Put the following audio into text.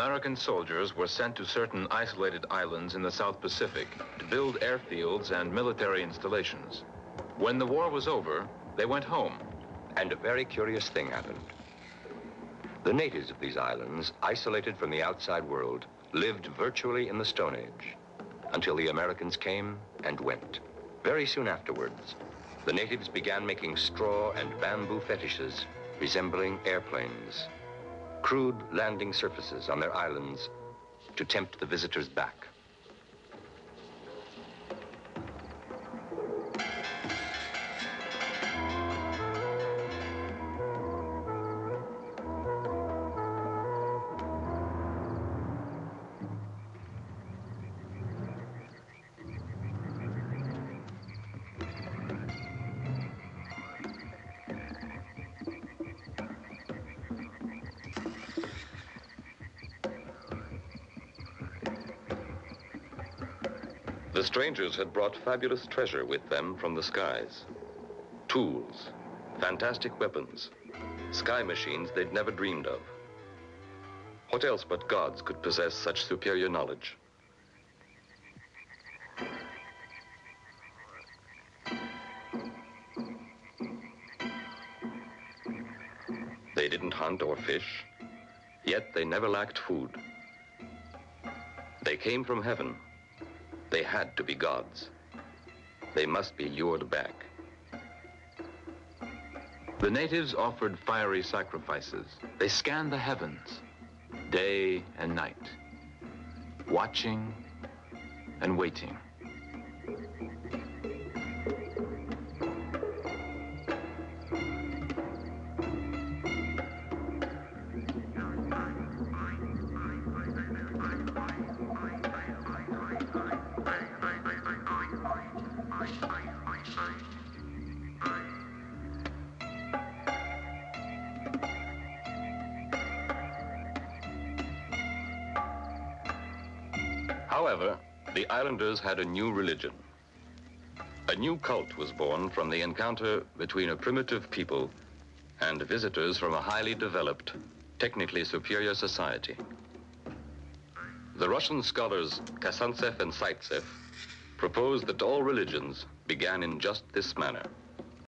American soldiers were sent to certain isolated islands in the South Pacific to build airfields and military installations. When the war was over, they went home. And a very curious thing happened. The natives of these islands, isolated from the outside world, lived virtually in the Stone Age until the Americans came and went. Very soon afterwards, the natives began making straw and bamboo fetishes resembling airplanes, crude landing surfaces on their islands to tempt the visitors back. The strangers had brought fabulous treasure with them from the skies. Tools, fantastic weapons, sky machines they'd never dreamed of. What else but gods could possess such superior knowledge? They didn't hunt or fish, yet they never lacked food. They came from heaven. They had to be gods. They must be lured back. The natives offered fiery sacrifices. They scanned the heavens, day and night, watching and waiting. However, the islanders had a new religion. A new cult was born from the encounter between a primitive people and visitors from a highly developed, technically superior society. The Russian scholars Kazantsev and Zaitsev proposed that all religions began in just this manner.